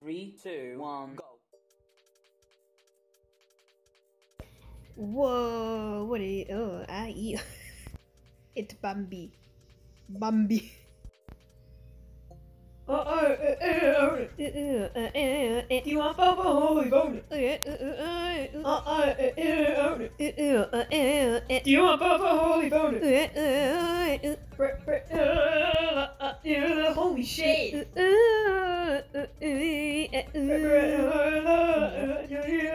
Three, two, one, go. Whoa, what is oh I eat it's Bambi. Bambi. Uh, uh, uh, uh, Do Do you want Papa Holy Bonus? Uh, uh, uh. Do you want Papa Holy Bonus? Br- br- uh, uh, uh, Holy shit!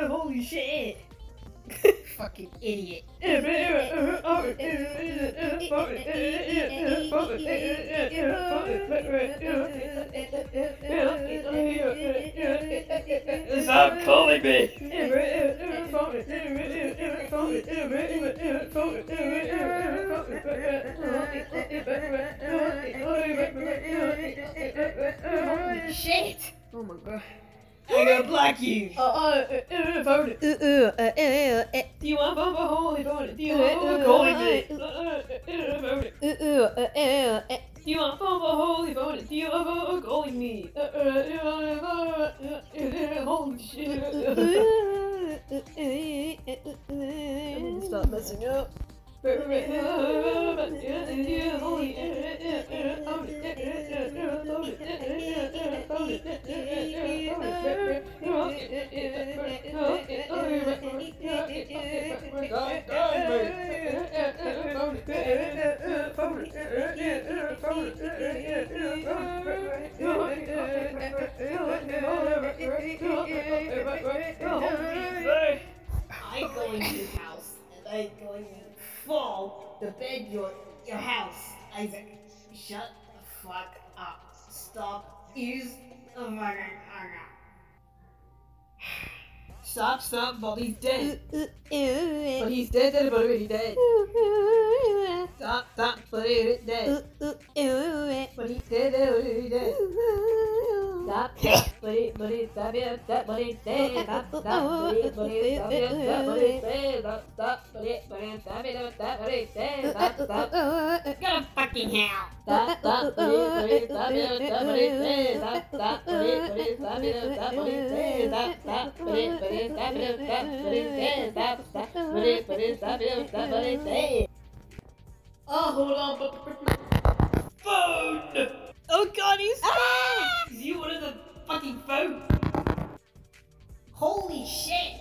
Holy shit! Fucking idiot. Stop calling me! Shit! Oh my god. I'm gonna block you! Uh, uh, uh, vote it. Do you want Papa Holy Bonus? Do you want Papa calling me? Vote it. Uh, uh, oh, uh, vote it. Uh, oh, uh, oh, uh, uh, oh, uh, Do you want Papa Holy Bonus? Do you want Papa calling me? Holy shit! Stop messing up. To bed your your house. Isaac, shut the fuck up. Stop. Use the fucking Stop, stop, Bobby's dead. But he's dead, dead, but already dead. Stop, stop, but he's dead. But he's dead, dead, dead. But he's stop, yeah, stop, but he's dead. Stop, stop, but he, but he's stop, yeah, stop, but he's dead. Stop, stop, but he, but he's stop, yeah, stop, but he's dead. Stop, stop. Go to fucking hell. Stop, stop, but he, but he's stop, yeah, stop, but he's dead. Stop, stop, but he, but he's stop, yeah, stop, but he's dead. Stop, stop, but he, but he's stop, yeah, stop, but he's dead. Stop, stop, but he, but he's stop, yeah, stop, but he's dead. Oh, hold on, but but my phone. Oh god, he's Is you wanted the fucking phone? Holy shit!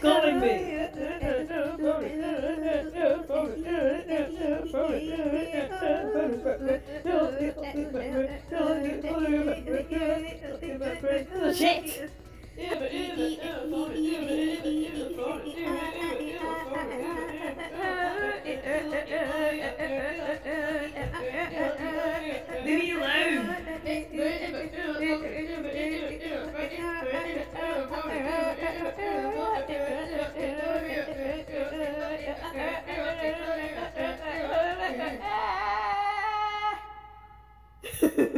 Calling me! Shit! Leave me. Ha ha ha.